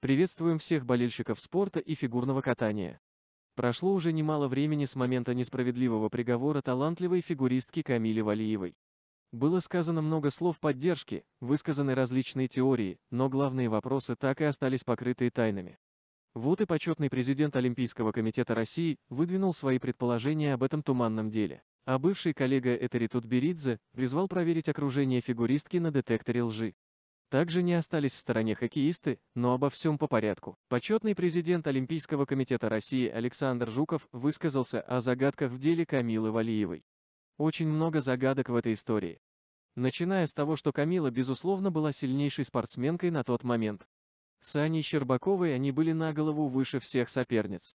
Приветствуем всех болельщиков спорта и фигурного катания. Прошло уже немало времени с момента несправедливого приговора талантливой фигуристки Камиле Валиевой. Было сказано много слов поддержки, высказаны различные теории, но главные вопросы так и остались покрытые тайнами. Вот и почетный президент Олимпийского комитета России выдвинул свои предположения об этом туманном деле. А бывший коллега Этери Тутберидзе призвал проверить окружение фигуристки на детекторе лжи. Также не остались в стороне хоккеисты, но обо всем по порядку. Почетный президент Олимпийского комитета России Александр Жуков высказался о загадках в деле Камилы Валиевой. Очень много загадок в этой истории. Начиная с того, что Камила, безусловно, была сильнейшей спортсменкой на тот момент. С Аней Щербаковой они были на голову выше всех соперниц.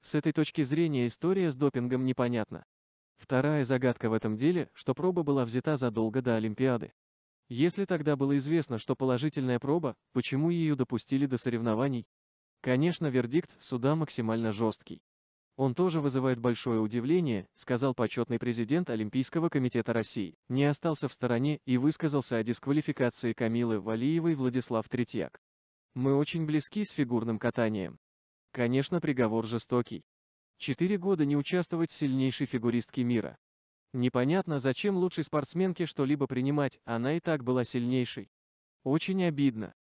С этой точки зрения история с допингом непонятна. Вторая загадка в этом деле, что проба была взята задолго до Олимпиады. Если тогда было известно, что положительная проба, почему ее допустили до соревнований? Конечно, вердикт суда максимально жесткий. Он тоже вызывает большое удивление, сказал почетный президент Олимпийского комитета России. Не остался в стороне и высказался о дисквалификации Камилы Валиевой Владислав Третьяк. Мы очень близки с фигурным катанием. Конечно, приговор жестокий. Четыре года не участвовать сильнейшей фигуристке мира. Непонятно, зачем лучшей спортсменке что-либо принимать, она и так была сильнейшей. Очень обидно.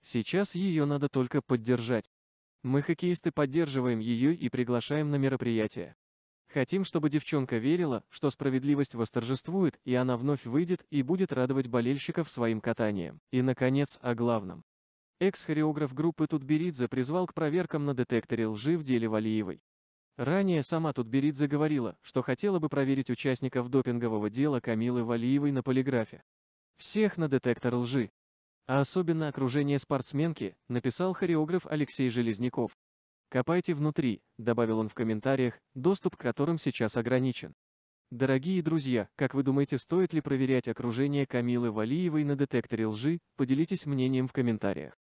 Сейчас ее надо только поддержать. Мы, хоккеисты, поддерживаем ее и приглашаем на мероприятие. Хотим, чтобы девчонка верила, что справедливость восторжествует, и она вновь выйдет и будет радовать болельщиков своим катанием. И, наконец, о главном. Экс-хореограф группы Тутберидзе призвал к проверкам на детекторе лжи в деле Валиевой. Ранее сама Тутберидзе говорила, что хотела бы проверить участников допингового дела Камилы Валиевой на полиграфе. Всех на детектор лжи, а особенно окружение спортсменки, написал хореограф Алексей Железняков. «Копайте внутри», — добавил он в комментариях, доступ к которым сейчас ограничен. Дорогие друзья, как вы думаете, стоит ли проверять окружение Камилы Валиевой на детекторе лжи? Поделитесь мнением в комментариях.